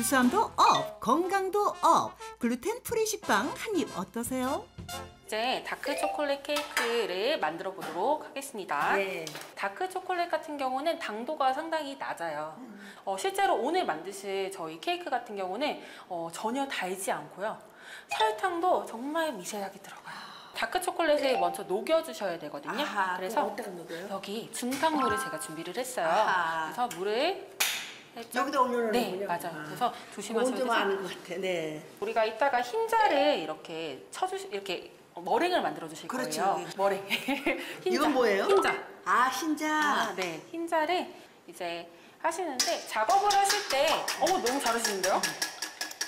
구수함도 up, 건강도 up. 글루텐 free 식빵 한 입 어떠세요? 이제 다크 초콜릿 케이크를 만들어 보도록 하겠습니다. 네. 다크 초콜릿 같은 경우는 당도가 상당히 낮아요. 어, 실제로 오늘 만드실 저희 케이크 같은 경우는 어, 전혀 달지 않고요. 설탕도 정말 미세하게 들어가요. 다크 초콜릿을 먼저 녹여주셔야 되거든요. 아하, 그래서? 여기 중탕물을 제가 준비를 했어요. 아하. 그래서 물을 살짝- 여기다 올려놓는 네, 거군요. 맞아요. 아. 그래서 조심하셔야 돼서 아는 것 같아. 네. 우리가 이따가 흰자를 이렇게 쳐주시 이렇게 머랭을 만들어 주실 그렇죠. 거예요. 머랭. 흰자. 이건 뭐예요? 흰자. 아 흰자. 아, 네. 흰자를 이제 하시는데 작업을 하실 때 어머 너무 잘하시는데요?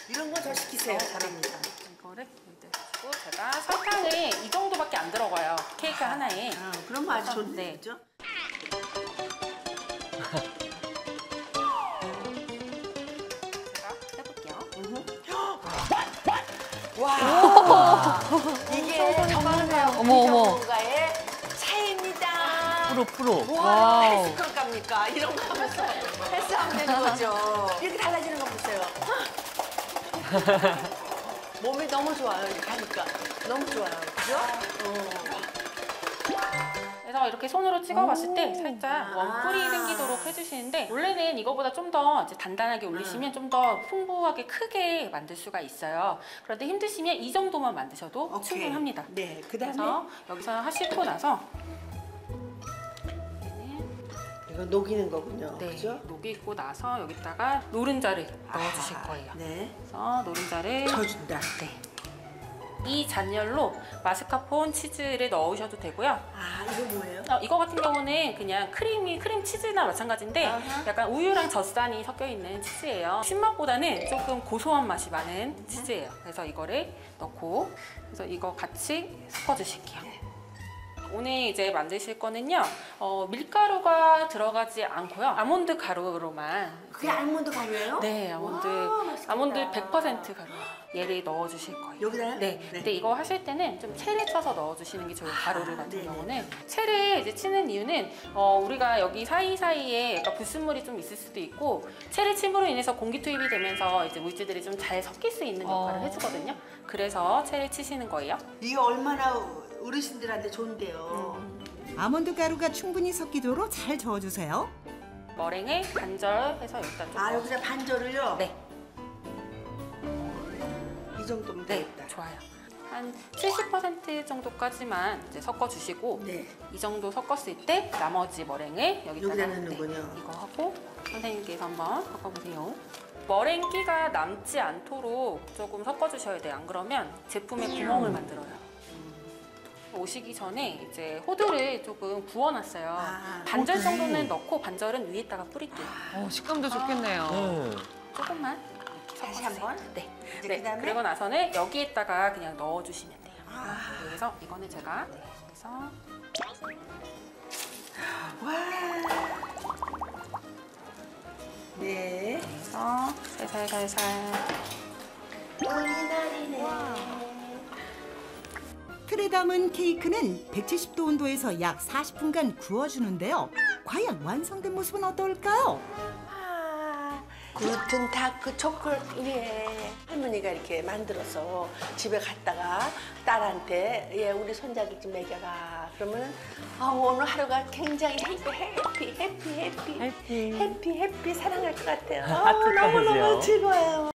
이런 거더 시키세요. 어, 잘합니다. 이거를 제가 설탕을 이 정도밖에 안 들어가요. 케이크 하나에. 아, 그럼 아주 좋네. 네. 와. 이게 정말 어머, 어머. 전문가의 차이입니다. 프로 프로. 뭐 와우. 헬스클럽 갑니까? 이런 거 하면서 헬스 하면 되는 거죠. 이렇게 달라지는 거 보세요. 몸이 너무 좋아요. 이렇게 하니까. 너무 좋아요. 그죠? 어. 그래서 이렇게 손으로 찍어봤을 때 오. 살짝 아. 원뿔이 생기도록 해주시는데 원래는 이거보다 좀 더 단단하게 올리시면 좀더 풍부하게 크게 만들 수가 있어요. 그런데 힘드시면 이 정도만 만드셔도 오케이. 충분합니다. 네. 그 다음에 그래서 여기서 하시고 나서 이거 녹이는 거군요. 네, 그죠? 녹이고 나서 여기다가 노른자를 넣어주실 아하, 거예요. 네. 그래서 노른자를 져준다. 네. 이 잔열로 마스카폰 치즈를 넣으셔도 되고요. 아, 이거 뭐예요? 어, 이거 같은 경우는 그냥 크림이 크림 치즈나 마찬가지인데 아하. 약간 우유랑 젖산이 섞여 있는 치즈예요. 신맛보다는 조금 고소한 맛이 많은 치즈예요. 그래서 이거를 넣고 그래서 이거 같이 섞어주실게요. 오늘 이제 만드실 거는요 어, 밀가루가 들어가지 않고요 아몬드 가루로만 그게 알몬드 가루예요? 네 아몬드. 아몬드 100% 가루 얘를 넣어주실 거예요. 여기다요? 네. 근데 이거 하실 때는 좀 채를 쳐서 넣어주시는 게 좋아요. 가루를 같은 네네. 경우는 채를 이제 치는 이유는 어, 우리가 여기 사이 사이에 약간 불순물이 좀 있을 수도 있고 채를 침으로 인해서 공기 투입이 되면서 이제 물질들이 좀 잘 섞일 수 있는 역할을 어. 해주거든요. 그래서 채를 치시는 거예요. 이게 얼마나 어르신들한테 좋은데요. 음. 아몬드 가루가 충분히 섞이도록 잘 저어주세요. 머랭을 간절해서 여기다 좀 아. 여기다 반절을요? 네, 이 정도면 네, 되겠다. 좋아요. 한 70% 정도까지만 이제 섞어주시고 네. 이 정도 섞었을 때 나머지 머랭을 여기다가 여기다 넣는군요. 네, 이거 하고 선생님께서 한번 섞어보세요. 머랭기가 남지 않도록 조금 섞어주셔야 돼요. 안 그러면 제품에 구멍을 만들어요. 오시기 전에 이제 호두를 조금 구워놨어요. 아, 반절 호두. 정도는 넣고 반절은 위에다가 뿌릴게요. 어, 식감도 좋겠네요. 조금만 다시 섞어주세요. 한번? 네. 이제 네. 그다음에? 그리고 나서는 여기에다가 그냥 넣어주시면 돼요. 아. 그래서 이거는 제가 네, 그래서 와. 네. 그래서 살살살살. 틀에 담은 케이크는 170도 온도에서 약 40분간 구워주는데요. 과연 완성된 모습은 어떨까요? 아, 글루텐 다크 초콜릿 예. 할머니가 이렇게 만들어서 집에 갔다가 딸한테 예 우리 손자들 좀 먹여라 그러면 아 오늘 하루가 굉장히 해피 해피 해피 해피 해피. 해피 해피 사랑할 것 같아요 하트까지요. 너무 너무 즐거워요.